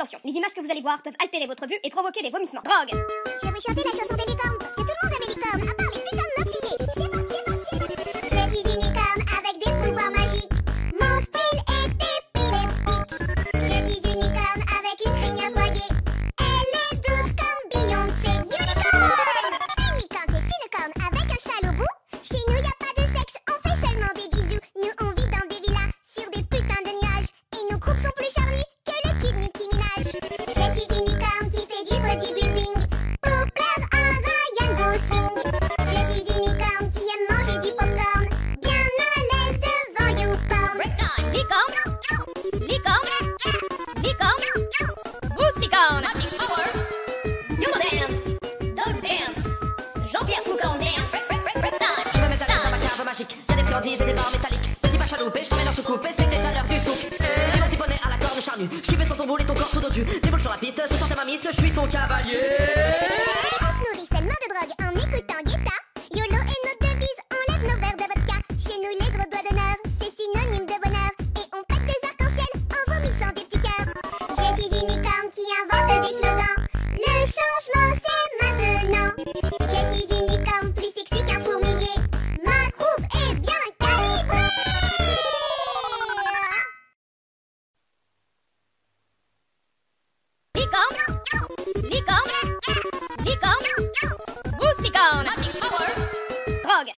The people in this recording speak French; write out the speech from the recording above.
Attention, les images que vous allez voir peuvent altérer votre vue et provoquer des vomissements. Drogue Je vais vous chanter la chanson des licornes, parce que tout le monde aime les licornes, à part les putains de meurtriers. C'est. Je suis une licorne avec des pouvoirs magiques. Mon style est épileptique. Je suis une licorne avec une crinière soignée. Elle est douce comme Beyoncé. Unicorn Une licorne, c'est une corne avec un cheval au bout. Chez nous, Je suis Je kiffe sur ton boule et ton corps tout dodu. Des boules sur la piste, ce soir t'es ma je suis ton cavalier. Licorne